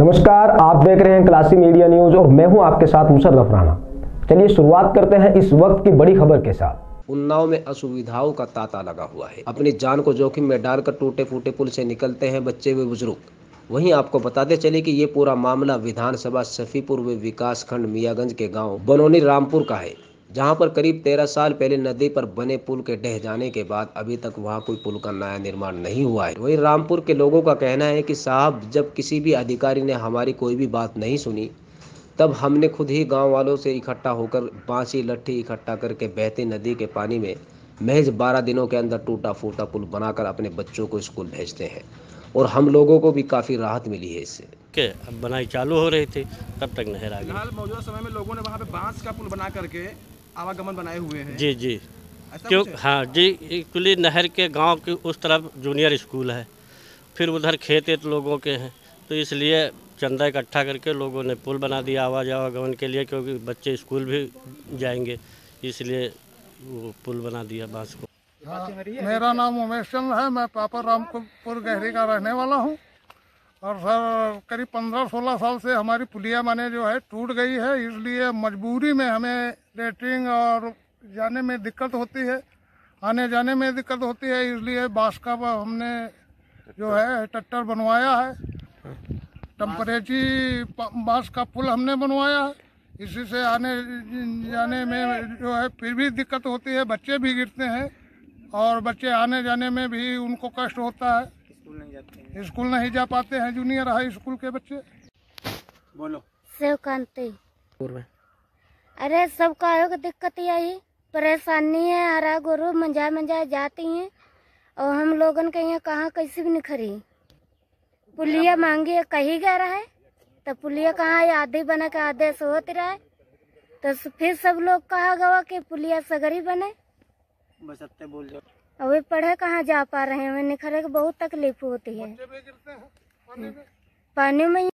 नमस्कार, आप देख रहे हैं क्लासी मीडिया न्यूज़ और मैं हूँ आपके साथ मुशर्रफ राणा। चलिए शुरुआत करते हैं इस वक्त की बड़ी खबर के साथ। उन्नाव में असुविधाओं का तांता लगा हुआ है। अपनी जान को जोखिम में डालकर टूटे फूटे पुल से निकलते हैं बच्चे व बुज़ुर्ग। वहीं आपको बताते चले कि ये पूरा मामला विधानसभा सफीपुर व विकास खंड मियागंज के गाँव बनोनी रामपुर का है। जहाँ पर करीब तेरह साल पहले नदी पर बने पुल के ढह जाने के बाद अभी तक वहाँ कोई पुल का नया निर्माण नहीं हुआ है। वहीं रामपुर के लोगों का कहना है कि साहब जब किसी भी अधिकारी ने हमारी कोई भी बात नहीं सुनी तब हमने खुद ही गाँव वालों से इकट्ठा होकर बांसी लट्ठी इकट्ठा करके बहती नदी के पानी में महज बारह दिनों के अंदर टूटा फूटा पुल बनाकर अपने बच्चों को स्कूल भेजते हैं और हम लोगों को भी काफ़ी राहत मिली है इससे। के अब बनाई चालू हो रही थी तब तक नहर आ गई। मौजूदा समय में लोगों ने वहाँ पे बाँस का पुल बना करके आवागमन बनाए हुए हैं। जी जी। क्यों? हाँ? जी एक्चुअली नहर के गाँव की उस तरफ़ जूनियर स्कूल है। फिर उधर खेत एत लोगों के हैं। तो इसलिए चंदा इकट्ठा करके लोगों ने पुल बना दिया आवाज़ आवागमन के लिए क्योंकि बच्चे स्कूल भी जाएँगे। इसलिए वो पुल बना दिया बाँस को। हाँ, मेरा नाम उमेश चंद है। मैं पापा रामपुर गहरी का रहने वाला हूँ। और सर, करीब पंद्रह सोलह साल से हमारी पुलिया माने जो है टूट गई है, इसलिए मजबूरी में हमें लेटरिंग और जाने में दिक्कत होती है, आने जाने में दिक्कत होती है, इसलिए बाँस का हमने जो है टट्टर बनवाया है। टेम्परेची बाँस का पुल हमने बनवाया है, इसी से आने जाने में जो है फिर भी दिक्कत होती है, बच्चे भी गिरते हैं और बच्चे आने जाने में भी उनको कष्ट होता है। स्कूल नहीं जाते हैं। स्कूल नहीं जा पाते हैं जूनियर हाई स्कूल के बच्चे। बोलो। शिवकांति अरे सबका आयोग दिक्कत यही परेशानी है हरा गोरू मंजा मंजा जाती हैं और हम लोगन के यहाँ कहाँ कैसे भी नहीं खरी पुलिया मांगी है कहीं गया रहा है तो पुलिया कहाँ है आधी बना के आधे से होती रहा है। तो फिर सब लोग कहा गवा कि पुलिया सगरी बने। अभी पढ़े कहाँ जा पा रहे हैं? निखरे के बहुत तकलीफ़ होती है। पानी में।